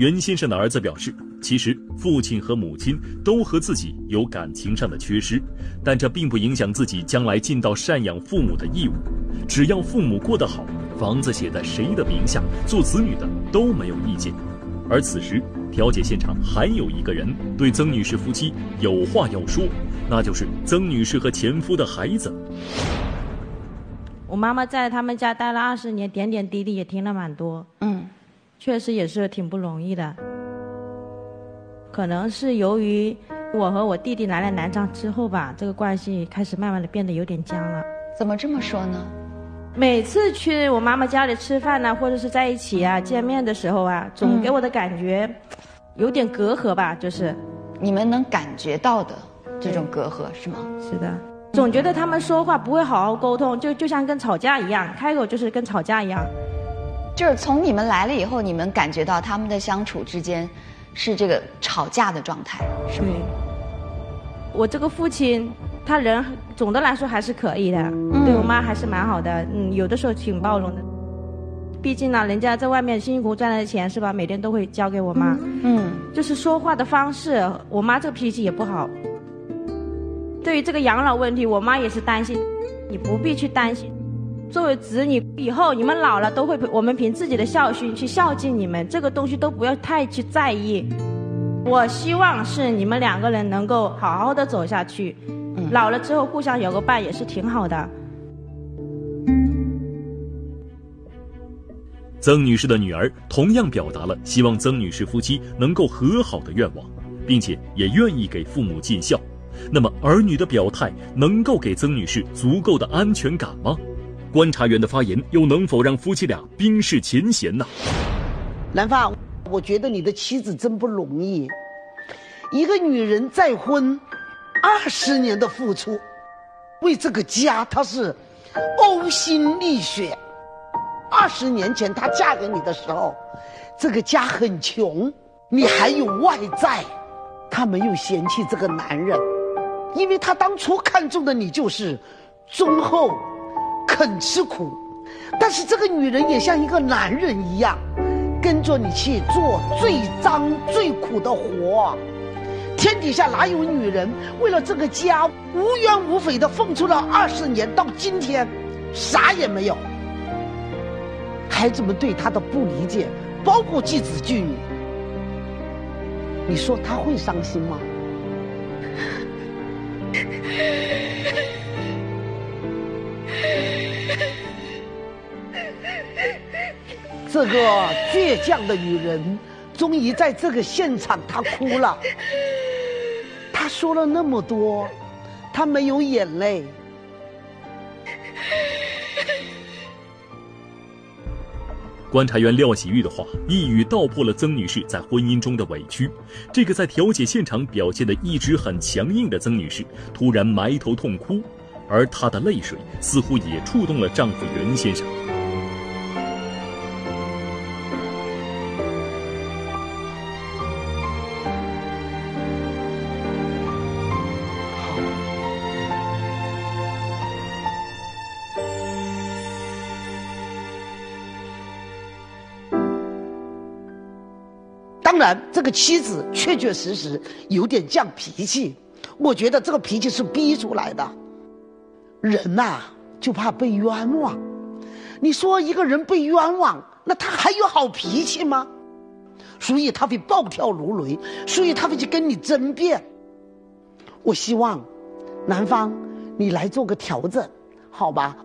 袁先生的儿子表示，其实父亲和母亲都和自己有感情上的缺失，但这并不影响自己将来尽到赡养父母的义务。只要父母过得好，房子写在谁的名下，做子女的都没有意见。而此时，调解现场还有一个人对曾女士夫妻有话要说，那就是曾女士和前夫的孩子。我妈妈在他们家待了二十年，点点滴滴也听了蛮多。嗯，确实也是挺不容易的。可能是由于我和我弟弟来了南昌之后吧，这个关系开始慢慢的变得有点僵了。怎么这么说呢？每次去我妈妈家里吃饭呢，或者是在一起啊见面的时候啊，总给我的感觉有点隔阂吧，就是你们能感觉到的这种隔阂是吗？是的。总觉得他们说话不会好好沟通，就就像跟吵架一样，开口就是跟吵架一样。就是从你们来了以后，你们感觉到他们的相处之间是这个吵架的状态，是吗？我这个父亲，他人总的来说还是可以的，对我妈还是蛮好的，嗯，有的时候挺包容的。毕竟呢，人家在外面辛辛苦苦赚来的钱是吧？每天都会交给我妈。嗯。就是说话的方式，我妈这个脾气也不好。对于这个养老问题，我妈也是担心，你不必去担心。作为子女，以后你们老了都会我们凭自己的孝心去孝敬你们，这个东西都不要太去在意。我希望是你们两个人能够好好的走下去，老了之后互相有个伴也是挺好的。曾女士的女儿同样表达了希望曾女士夫妻能够和好的愿望，并且也愿意给父母尽孝。那么，儿女的表态能够给曾女士足够的安全感吗？观察员的发言又能否让夫妻俩冰释前嫌呢？兰芳，我觉得你的妻子真不容易。一个女人再婚，二十年的付出，为这个家她是呕心沥血。二十年前她嫁给你的时候，这个家很穷，你还有外债，她没有嫌弃这个男人。因为他当初看中的你就是忠厚、肯吃苦，但是这个女人也像一个男人一样，跟着你去做最脏最苦的活。天底下哪有女人为了这个家无怨无悔的付出了二十年，到今天啥也没有？孩子们对她的不理解，包括继子继女，你说她会伤心吗？这个倔强的女人，终于在这个现场，她哭了。她说了那么多，她没有眼泪。观察员廖喜玉的话一语道破了曾女士在婚姻中的委屈。这个在调解现场表现的一直很强硬的曾女士，突然埋头痛哭，而她的泪水似乎也触动了丈夫袁先生。当然，这个妻子确确实实有点犟脾气，我觉得这个脾气是逼出来的。人呐，就怕被冤枉。你说一个人被冤枉，那他还有好脾气吗？所以他会暴跳如雷，所以他会去跟你争辩。我希望，男方，你来做个调整，好吧？